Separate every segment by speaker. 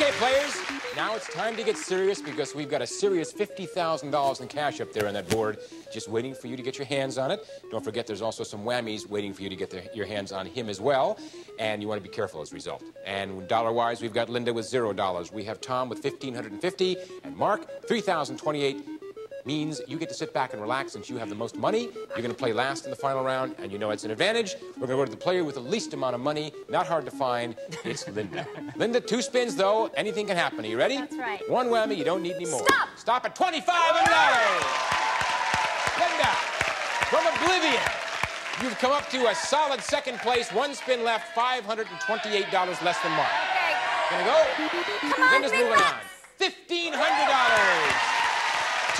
Speaker 1: Okay, players, now it's time to get serious because we've got a serious $50,000 in cash up there on that board just waiting for you to get your hands on it. Don't forget there's also some whammies waiting for you to get the, your hands on him as well. And you want to be careful as a result. And dollar-wise, we've got Linda with $0. We have Tom with 1550 and Mark 3028 means you get to sit back and relax since you have the most money. You're going to play last in the final round, and you know it's an advantage. We're going to go to the player with the least amount of money. Not hard to find. It's Linda. Linda, two spins, though. Anything can happen. Are you ready?
Speaker 2: That's right.
Speaker 1: One whammy. You don't need any more.
Speaker 2: Stop!
Speaker 1: Stop at $2,500. Linda, from Oblivion. You've come up to a solid second place. One spin left, $528 less than Mark.
Speaker 2: Okay.
Speaker 1: Gonna go?
Speaker 2: Come on,
Speaker 1: Linda's moving on.
Speaker 2: bucks.
Speaker 1: $1,500.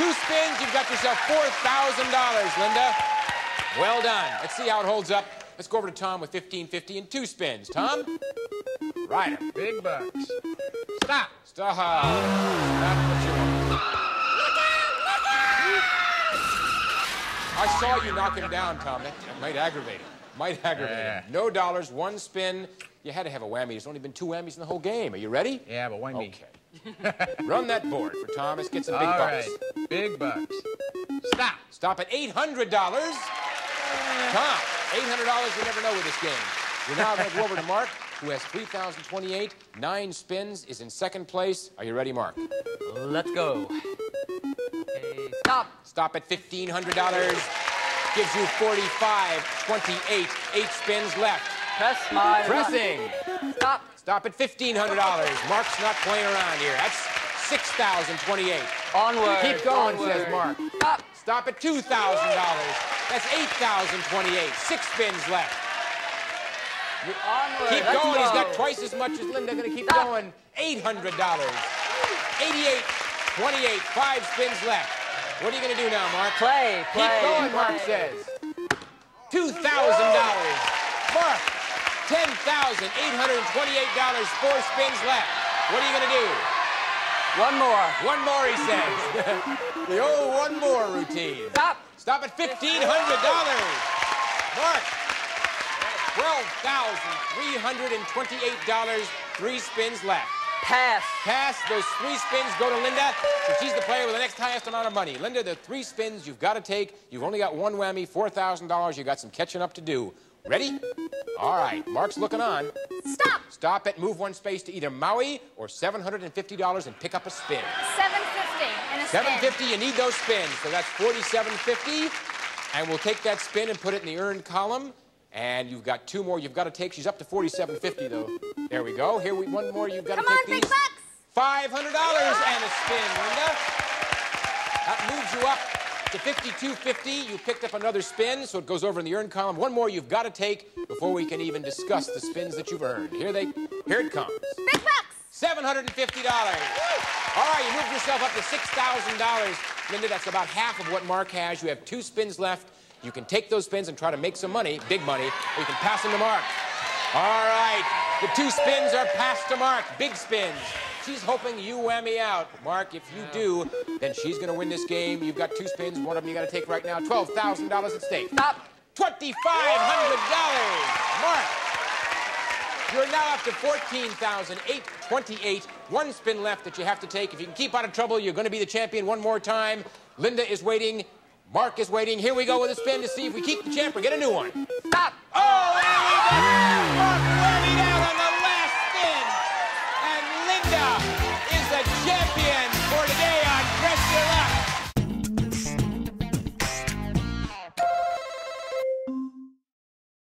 Speaker 1: Two spins, you've got yourself $4,000, Linda. Well done. Let's see how it holds up. Let's go over to Tom with 1550 and two spins. Tom? Right.
Speaker 3: Big bucks.
Speaker 1: Stop. Stop. Not what you want. I saw you knock him down, Tom. That that might aggravate him. Might aggravate
Speaker 3: Yeah.
Speaker 1: him. No dollars, one spin. You had to have a whammy. There's only been two whammies in the whole game. Are you ready?
Speaker 3: Yeah, but why me?
Speaker 1: Okay. Run that board for Thomas. Get some big
Speaker 3: All
Speaker 1: bucks.
Speaker 3: right. Big bucks. Stop.
Speaker 1: Stop at $800. Tom, $800 you never know with this game. We're now going to go over to Mark, who has 3,028. Nine spins, is in second place. Are you ready, Mark?
Speaker 4: Let's go. Stop.
Speaker 1: Stop at $1,500. Gives you 45, 28. Eight spins left.
Speaker 4: Press my.
Speaker 1: Pressing.
Speaker 4: Stop.
Speaker 1: Stop at $1,500. Mark's not playing around here. That's 6,028.
Speaker 4: Onward.
Speaker 1: Keep going,
Speaker 4: onward.
Speaker 1: says Mark.
Speaker 4: Stop.
Speaker 1: Stop at $2,000. That's 8,028. Six spins left.
Speaker 4: Onward.
Speaker 1: Keep
Speaker 4: Let's
Speaker 1: going.
Speaker 4: Go.
Speaker 1: He's got twice as much as Linda. Gonna keep
Speaker 4: Stop.
Speaker 1: going. $800. 88, 28. Five spins left. What are you gonna do now, Mark?
Speaker 4: Play. Play.
Speaker 1: Keep going, Mark says. $2,000. Mark, $10,828. Four spins left. What are you gonna do?
Speaker 4: One more.
Speaker 1: One more, he says. the old one more routine.
Speaker 4: Stop.
Speaker 1: Stop at $1,500. Mark, $12,328. Three spins left.
Speaker 4: Pass.
Speaker 1: Pass. Those three spins go to Linda. So she's the player with the next highest amount of money. Linda, the three spins you've got to take. You've only got one whammy, $4,000. You've got some catching up to do. Ready? All right. Mark's looking on.
Speaker 2: Stop.
Speaker 1: Stop it. Move one space to either Maui or $750 and pick up a spin.
Speaker 2: 750 and a spin.
Speaker 1: 750, you need those spins. So that's 4750. And we'll take that spin and put it in the earned column. And you've got two more you've got to take. She's up to 4750 though. There we go. Here we one more you've got to take.
Speaker 2: Come
Speaker 1: on, big
Speaker 2: bucks.
Speaker 1: $500 and a spin, Linda. That moves you up to 5250. You picked up another spin, so it goes over in the earned column. One more you've got to take before we can even discuss the spins that you've earned. Here they here it comes.
Speaker 2: Big bucks.
Speaker 1: $750. All right, you moved yourself up to $6,000. Linda, that's about half of what Mark has. You have two spins left. You can take those spins and try to make some money, big money, or you can pass them to Mark. All right, the two spins are passed to Mark, big spins. She's hoping you whammy out. Mark, if you do, then she's going to win this game. You've got two spins. One of them you got to take right now. $12,000 at stake.
Speaker 4: Stop.
Speaker 1: $2,500. Mark, you're now up to 14,828. One spin left that you have to take. If you can keep out of trouble, you're going to be the champion one more time. Linda is waiting. Mark is waiting. Here we go with a spin to see if we keep the champ or get a new one.
Speaker 4: Stop.